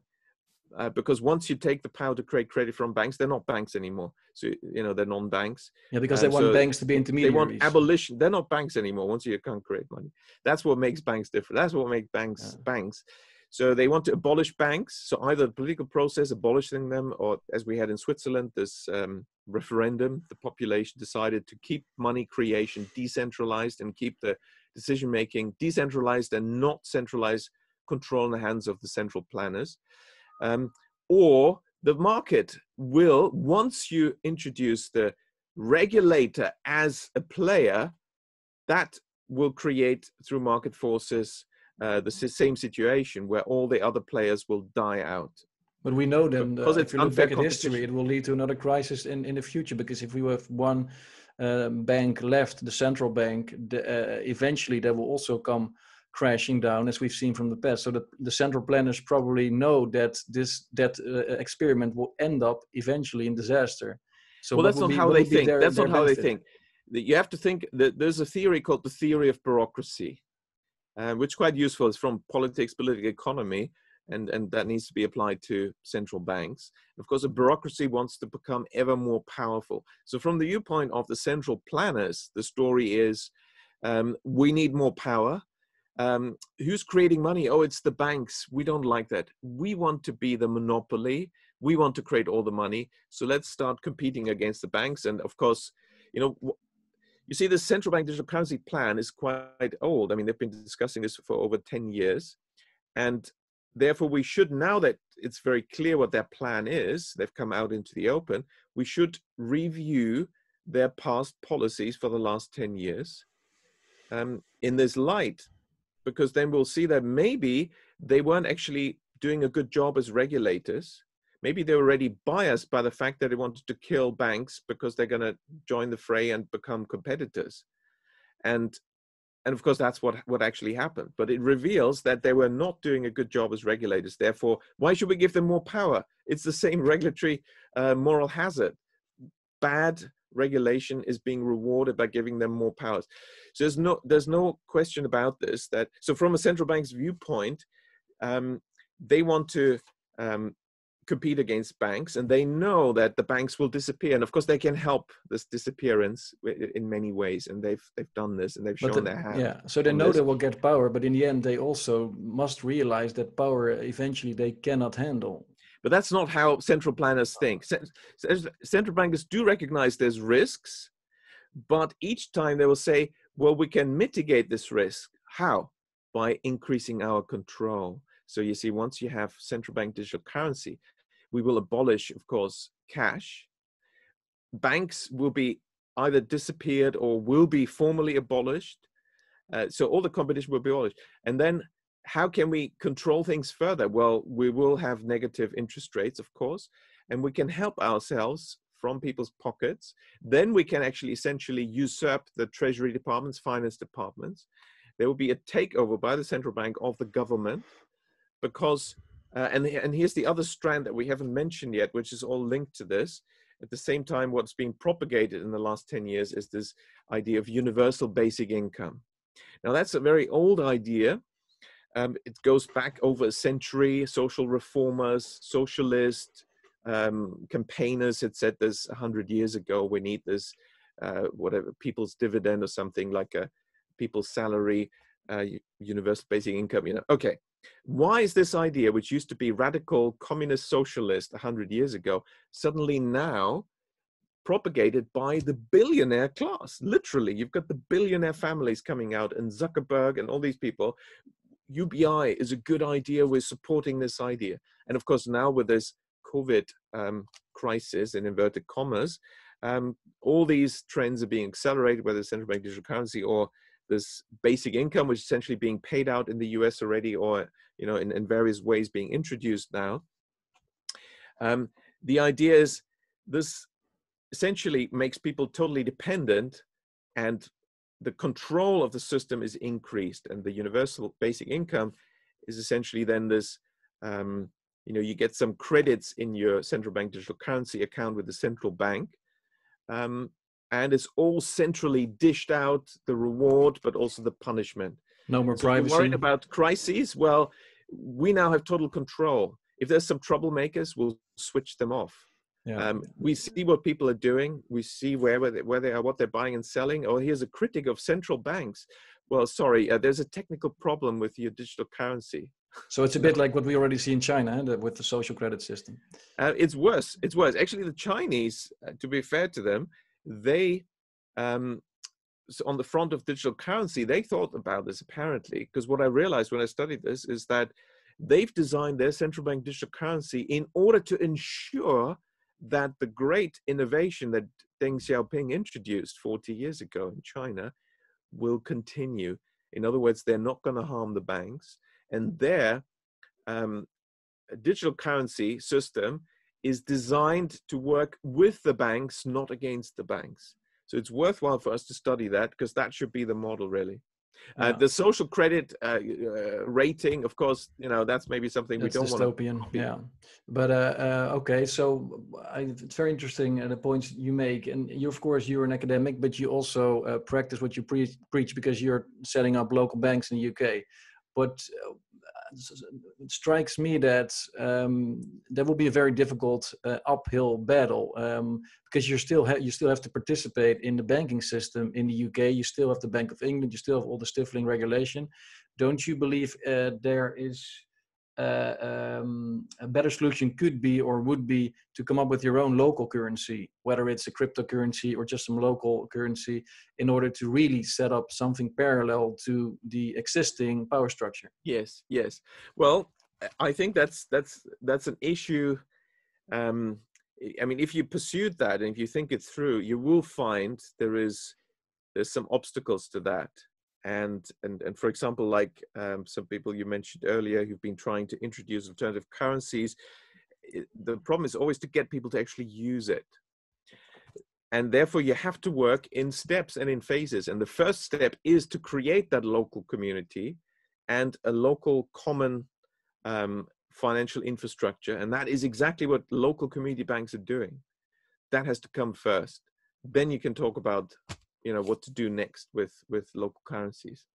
uh, because once you take the power to create credit from banks, they're not banks anymore. So you know they're non-banks. Yeah, because they want so banks to be intermediaries. They want abolition. They're not banks anymore. Once you can't create money, that's what makes banks different. That's what makes banks yeah. banks. So they want to abolish banks. So either the political process abolishing them, or as we had in Switzerland, this um, referendum, the population decided to keep money creation decentralized and keep the decision making decentralized and not centralized control in the hands of the central planners. Um, or the market will, once you introduce the regulator as a player, that will create through market forces uh, the same situation where all the other players will die out. But we know then, uh, if you look back at history, it will lead to another crisis in, in the future because if we have one uh, bank left, the central bank, the, uh, eventually there will also come crashing down as we've seen from the past so that the central planners probably know that this that uh, experiment will end up eventually in disaster so well that's not be, how they think their, that's not how they think that you have to think that there's a theory called the theory of bureaucracy uh, which is quite useful it's from politics political economy and, and that needs to be applied to central banks. Of course, a bureaucracy wants to become ever more powerful. So, from the viewpoint of the central planners, the story is um, we need more power. Um, who's creating money? Oh, it's the banks. We don't like that. We want to be the monopoly. We want to create all the money. So let's start competing against the banks. And of course, you know, you see, the central bank digital currency plan is quite old. I mean, they've been discussing this for over 10 years. And therefore, we should, now that it's very clear what their plan is, they've come out into the open, we should review their past policies for the last 10 years. Um, in this light, because then we'll see that maybe they weren't actually doing a good job as regulators. Maybe they were already biased by the fact that they wanted to kill banks because they're going to join the fray and become competitors. And and of course that's what what actually happened but it reveals that they were not doing a good job as regulators therefore why should we give them more power it's the same [laughs] regulatory uh, moral hazard bad regulation is being rewarded by giving them more powers. So there's no there's no question about this that so from a central bank's viewpoint um, they want to um, compete against banks and they know that the banks will disappear. And of course they can help this disappearance in many ways and they've they've done this and they've shown the, their hand yeah so they know this. they will get power but in the end they also must realize that power eventually they cannot handle but that's not how central planners think central bankers do recognize there's risks but each time they will say well we can mitigate this risk how by increasing our control so you see, once you have central bank digital currency, we will abolish, of course, cash. Banks will be either disappeared or will be formally abolished. Uh, so all the competition will be abolished. And then how can we control things further? Well, we will have negative interest rates, of course, and we can help ourselves from people's pockets. Then we can actually essentially usurp the treasury departments, finance departments. There will be a takeover by the central bank of the government because uh, and, and here's the other strand that we haven't mentioned yet, which is all linked to this. At the same time, what's being propagated in the last 10 years is this idea of universal basic income. Now, that's a very old idea. Um, it goes back over a century. Social reformers, socialist um, campaigners had said this 100 years ago. We need this, uh, whatever, people's dividend or something like a people's salary, uh, universal basic income. You know, okay. Why is this idea, which used to be radical communist socialist 100 years ago, suddenly now propagated by the billionaire class? Literally, you've got the billionaire families coming out and Zuckerberg and all these people. UBI is a good idea. We're supporting this idea. And of course, now with this COVID um, crisis in inverted commas, um, all these trends are being accelerated, whether central bank digital currency or this basic income, which is essentially being paid out in the US already, or you know, in, in various ways being introduced now. Um, the idea is this essentially makes people totally dependent, and the control of the system is increased, and the universal basic income is essentially then this. Um, you know, you get some credits in your central bank digital currency account with the central bank. Um, and it's all centrally dished out the reward but also the punishment no more so privacy worried about crises well we now have total control if there's some troublemakers we'll switch them off yeah. Um, we see what people are doing we see where, where they, where they are what they're buying and selling oh here's a critic of central banks well sorry uh, there's a technical problem with your digital currency so it's a bit [laughs] like what we already see in China the, with the social credit system. Uh, it's worse. It's worse. Actually, the Chinese, uh, to be fair to them, they um, so on the front of digital currency, they thought about this apparently, because what I realized when I studied this is that they've designed their central bank digital currency in order to ensure that the great innovation that Deng Xiaoping introduced 40 years ago in China will continue. In other words, they're not going to harm the banks, and their um, digital currency system is designed to work with the banks, not against the banks. So it's worthwhile for us to study that because that should be the model, really. Uh. Uh, the social credit uh, uh, rating, of course, you know that's maybe something that's we don't dystopian. want. Yeah, but uh, uh, okay. So I, it's very interesting the points you make, and you, of course, you're an academic, but you also practice what you pre- preach because you're setting up local banks in the UK. But it strikes me that um, that will be a very difficult uh, uphill battle um, because you still ha- you still have to participate in the banking system in the UK. You still have the Bank of England. You still have all the stifling regulation. Don't you believe uh, there is um, a better solution could be or would be to come up with your own local currency, whether it's a cryptocurrency or just some local currency, in order to really set up something parallel to the existing power structure. Yes, yes. Well, I think that's that's that's an issue. Um, I mean, if you pursued that and if you think it through, you will find there is there's some obstacles to that. And and and for example, like um, some people you mentioned earlier who've been trying to introduce alternative currencies, it, the problem is always to get people to actually use it. And therefore, you have to work in steps and in phases. And the first step is to create that local community and a local common um, financial infrastructure. And that is exactly what local community banks are doing. That has to come first. Then you can talk about you know what to do next with with local currencies. [laughs]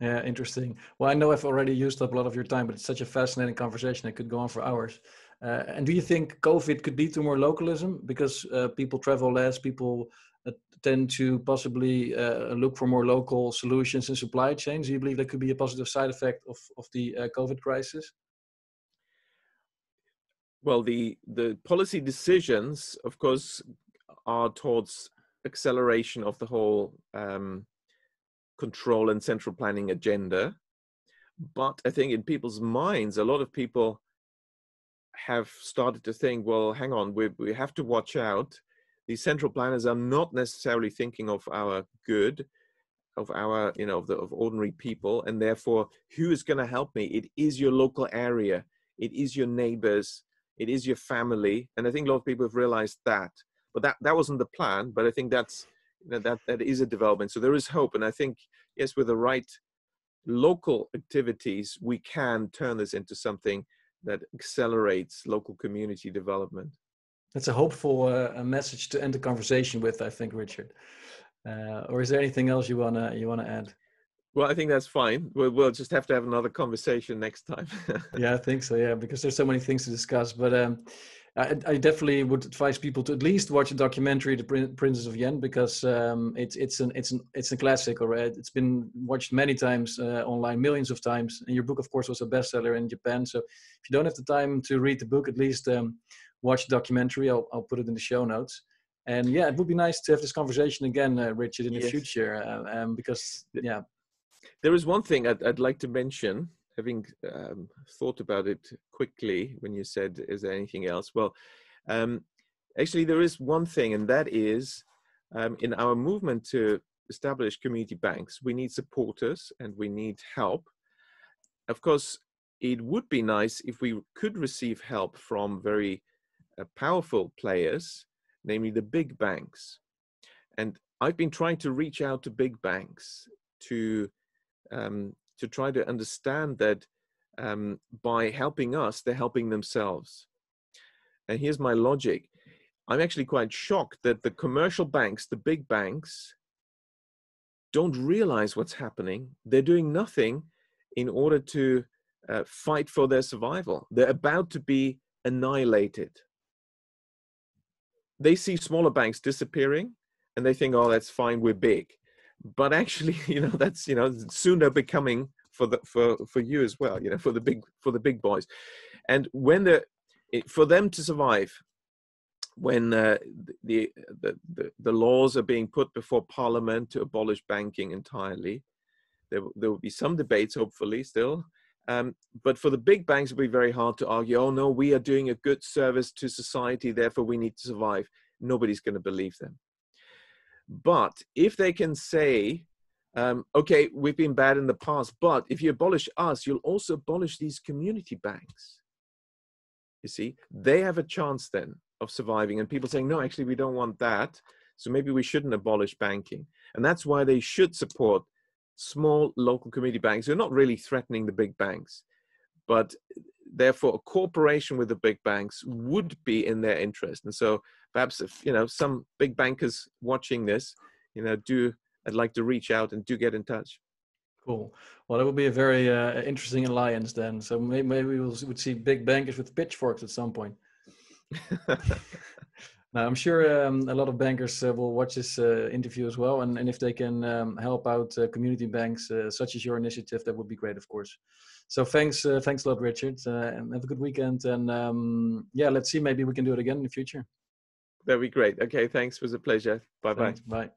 Yeah interesting. Well i know i've already used up a lot of your time but it's such a fascinating conversation it could go on for hours. Uh, and do you think covid could lead to more localism? Because uh, people travel less people uh, tend to possibly uh, look for more local solutions in supply chains. Do you believe that could be a positive side effect of, of the uh, covid crisis? Well the the policy decisions of course are towards acceleration of the whole um, control and central planning agenda. But I think in people's minds, a lot of people have started to think, well, hang on, we, we have to watch out. These central planners are not necessarily thinking of our good, of our, you know, of, the, of ordinary people. And therefore, who is going to help me? It is your local area, it is your neighbors, it is your family. And I think a lot of people have realized that but that that wasn't the plan but i think that's you know, that that is a development so there is hope and i think yes with the right local activities we can turn this into something that accelerates local community development that's a hopeful uh, message to end the conversation with i think richard uh, or is there anything else you want to you want to add well, I think that's fine. We'll, we'll just have to have another conversation next time. [laughs] yeah, I think so. Yeah, because there's so many things to discuss. But um, I, I, definitely would advise people to at least watch the documentary, "The Princes of Yen," because um, it's it's an it's an it's a classic already. It's been watched many times uh, online, millions of times. And your book, of course, was a bestseller in Japan. So if you don't have the time to read the book, at least um, watch the documentary. I'll I'll put it in the show notes. And yeah, it would be nice to have this conversation again, uh, Richard, in the yes. future, uh, um, because yeah. There is one thing I'd, I'd like to mention having um, thought about it quickly when you said, is there anything else? Well, um, actually, there is one thing, and that is um, in our movement to establish community banks, we need supporters and we need help. Of course, it would be nice if we could receive help from very uh, powerful players, namely the big banks. And I've been trying to reach out to big banks to um, to try to understand that um, by helping us, they're helping themselves. And here's my logic I'm actually quite shocked that the commercial banks, the big banks, don't realize what's happening. They're doing nothing in order to uh, fight for their survival. They're about to be annihilated. They see smaller banks disappearing and they think, oh, that's fine, we're big but actually [laughs] you know that's you know soon they're becoming for the for for you as well you know for the big for the big boys. And when the for them to survive when uh, the, the, the the laws are being put before parliament to abolish banking entirely there, there will be some debates hopefully still um, but for the big banks it'll be very hard to argue oh no we are doing a good service to society therefore we need to survive. Nobody's going to believe them but if they can say, um, okay, we've been bad in the past, but if you abolish us, you'll also abolish these community banks. You see, they have a chance then of surviving. And people saying, no, actually, we don't want that. So maybe we shouldn't abolish banking. And that's why they should support small local community banks who are not really threatening the big banks. But therefore, a cooperation with the big banks would be in their interest. And so perhaps if you know some big bankers watching this, you know, do I'd like to reach out and do get in touch. Cool. Well, that would be a very uh, interesting alliance then. So maybe, maybe we will would see big bankers with pitchforks at some point. [laughs] now, I'm sure um, a lot of bankers uh, will watch this uh, interview as well, and, and if they can um, help out uh, community banks uh, such as your initiative, that would be great, of course. So thanks, uh, thanks a lot, Richard, and have a good weekend. And um, yeah, let's see, maybe we can do it again in the future. That'd be great. Okay, thanks. It was a pleasure. Bye bye. Bye.